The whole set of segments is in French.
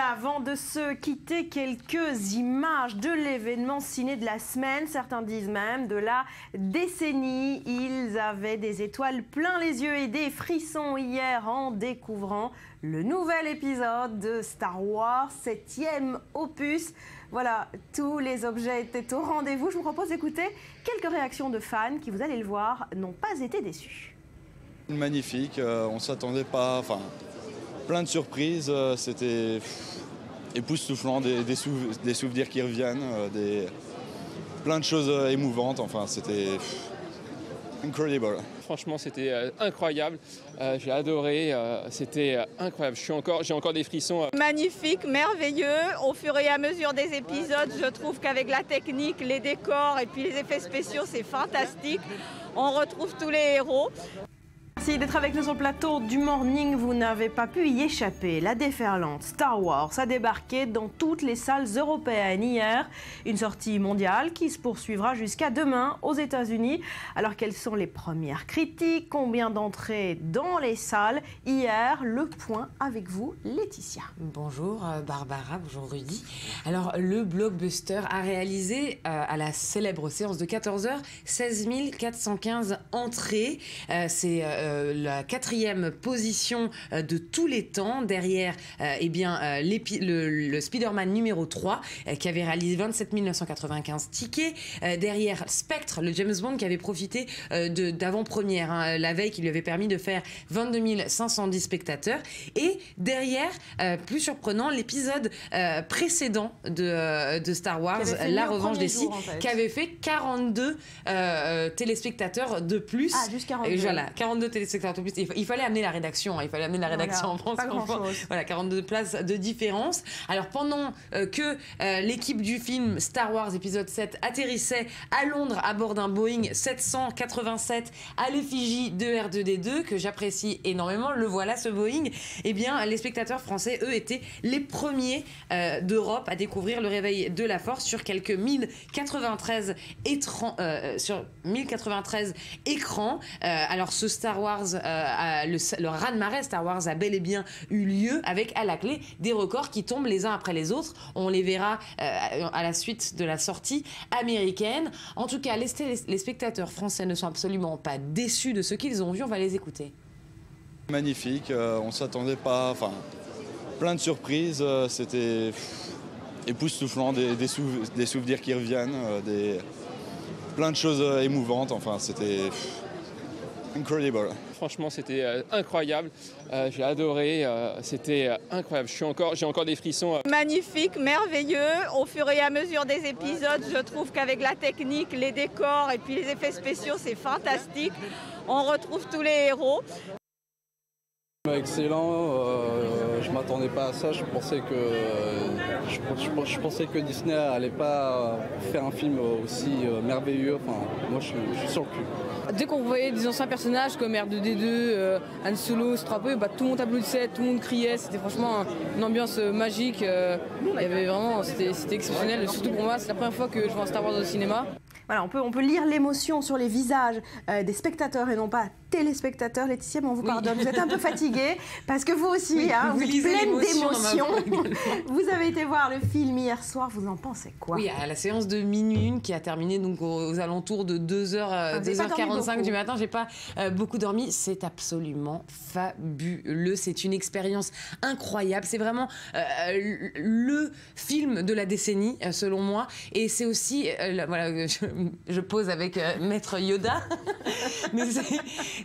Avant de se quitter, quelques images de l'événement ciné de la semaine, certains disent même de la décennie. Ils avaient des étoiles plein les yeux et des frissons hier en découvrant le nouvel épisode de Star Wars, septième opus. Voilà, tous les objets étaient au rendez-vous. Je vous propose d'écouter quelques réactions de fans qui, vous allez le voir, n'ont pas été déçus. Magnifique, euh, on s'attendait pas, enfin, plein de surprises, euh, c'était époustouflant, des, des sou- des souvenirs qui reviennent, euh, des, plein de choses euh, émouvantes, enfin c'était incredible. Franchement, c'était euh, incroyable. Euh, j'ai adoré. euh, c'était incroyable. Je suis encore, j'ai encore des frissons. Magnifique, merveilleux. Au fur et à mesure des épisodes, je trouve qu'avec la technique, les décors et puis les effets spéciaux, c'est fantastique. On retrouve tous les héros. Merci d'être avec nous sur le plateau du Morning. Vous n'avez pas pu y échapper. La déferlante Star Wars a débarqué dans toutes les salles européennes hier. Une sortie mondiale qui se poursuivra jusqu'à demain aux États-Unis. Alors, quelles sont les premières critiques? Combien d'entrées dans les salles Hier, le point avec vous, Laetitia. Bonjour euh, Barbara, bonjour Rudy. Alors le blockbuster a réalisé euh, à la célèbre séance de 14h 16 415 entrées. Euh, C'est la quatrième position euh, de tous les temps derrière euh, eh bien, euh, le, le Spider-Man numéro 3 euh, qui avait réalisé 27 995 tickets. Euh, derrière Spectre, le James Bond qui avait profité euh, d'avant-première hein, la veille qui lui avait permis de faire 22 510 spectateurs. Et derrière, euh, plus surprenant, l'épisode euh, précédent de, euh, de Star Wars, La Revanche des Sith, jour, en fait. qui avait fait 42 euh, téléspectateurs de plus. Ah, juste 42. Et voilà, 42 téléspectateurs Il, fa- il fallait amener la rédaction, hein, il fallait amener la Voilà, rédaction en France. pas pour voir- grand-chose. Voilà, 42 places de différence. Alors pendant euh, que euh, l'équipe du film Star Wars épisode 7 atterrissait à Londres à bord d'un Boeing 787 à l'effigie de R2D2 que j'apprécie énormément, le voilà ce Boeing, eh bien les spectateurs français eux étaient les premiers euh, d'Europe à découvrir le réveil de la force sur quelques 1093 étran- euh, sur 1093 écrans. Alors ce Star Wars, euh, le, le raz-de-marée Star Wars a bel et bien eu lieu avec à la clé des records qui tombent les uns après les autres. On les verra euh, à la suite de la sortie américaine. En tout cas, les, spectateurs français ne sont absolument pas déçus de ce qu'ils ont vu. On va les écouter. Magnifique, euh, on s'attendait pas, enfin, plein de surprises, euh, c'était époustouflant, des, des sou- des souvenirs qui reviennent, des, plein de choses émouvantes, enfin c'était incredible. Franchement, c'était euh, incroyable. Euh, j'ai adoré. euh, c'était euh, incroyable. Je suis encore, j'ai encore des frissons. euh. Magnifique, merveilleux. Au fur et à mesure des épisodes, je trouve qu'avec la technique, les décors et puis les effets spéciaux, c'est fantastique. On retrouve tous les héros. Excellent, euh, je m'attendais pas à ça, je pensais que je, pensais que Disney allait pas faire un film aussi euh, merveilleux. Enfin, moi je, suis- sur le cul. Dès qu'on voyait des anciens personnages comme R2D2, euh, Solo, Strapo, bah, tout le monde applaudissait, tout le monde criait. C'était franchement une ambiance euh, magique. euh, vraiment, c'était exceptionnel. Surtout pour moi, c'est la première fois que je vois un Star Wars au cinéma. Voilà, on peut, on peut lire l'émotion sur les visages euh, des spectateurs et non pas téléspectateurs. Laetitia, mais on vous pardonne, vous êtes un peu fatiguée parce que vous aussi, Oui, hein, vous vous êtes pleine ma d'émotions. Vous avez été voir le film hier soir, vous en pensez quoi? Oui, à la séance de minuit une qui a terminé donc aux, alentours de 2h, Ah, vous avez pas dormi 2h45 beaucoup. du matin. J'ai pas euh, beaucoup dormi. C'est absolument fabuleux. C'est une expérience incroyable. C'est vraiment euh, le film de la décennie, euh, selon moi. Et c'est aussi, euh, là, voilà, je, je pose avec euh, Maître Yoda. Mais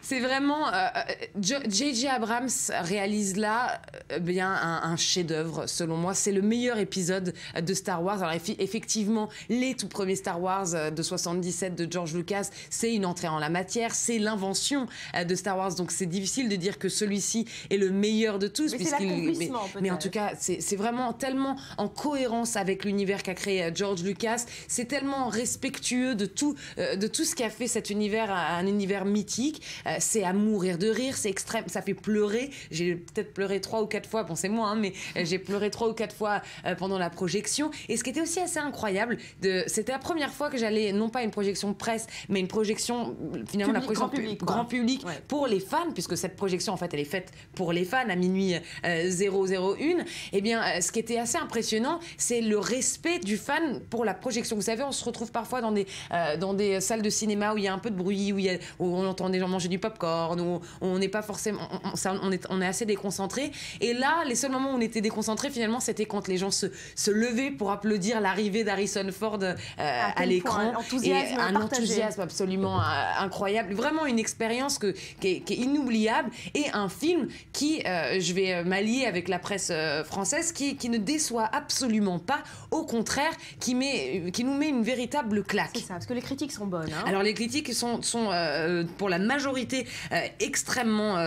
c'est- vraiment. euh, euh, J.J. Abrams réalise là euh, bien un, un chef-d'œuvre, selon moi. C'est le meilleur épisode de Star Wars. Alors, effectivement, les tout premiers Star Wars de 77 de George Lucas, c'est une entrée en la matière, c'est l'invention de Star Wars. Donc, c'est difficile de dire que celui-ci est le meilleur de tous. Mais en tout cas, c'est vraiment tellement en cohérence avec l'univers qu'a créé George Lucas. C'est tellement respectueux de tout, euh, de tout ce qui a fait cet univers un, un univers mythique. euh, c'est à mourir de rire, c'est extrême, ça fait pleurer. J'ai peut-être pleuré trois ou quatre fois, bon c'est moi, hein, mais euh, j'ai pleuré trois ou quatre fois euh, pendant la projection. Et ce qui était aussi assez incroyable, c'était la première fois que j'allais non pas à une projection presse, mais une projection finalement la projection grand public, quoi. grand public Ouais. pour les fans, puisque cette projection en fait elle est faite pour les fans à minuit euh, 001. Eh bien, ce qui était assez impressionnant, c'est le respect du fan pour la projection. Vous savez, on se retrouve parfois dans des euh, dans des salles de cinéma où il y a un peu de bruit, où, il y a- où on entend des gens manger du popcorn, où on n'est pas forcément, on, est on est assez déconcentré. Et là, les seuls moments où on était déconcentré finalement, c'était quand les gens se se levaient pour applaudir l'arrivée d'Harrison Ford euh, à, l'écran. point, l'enthousiasme Et un partagé. enthousiasme absolument euh, incroyable. Vraiment une expérience que, qui, est, qui est inoubliable et un film qui, euh, je vais m'allier avec la presse française, qui, qui ne déçoit absolument pas, au contraire, qui, met, qui nous met une véritable claque. Parce que les critiques sont bonnes. hein. Alors les critiques sont, sont euh, pour la majorité euh, extrêmement... euh,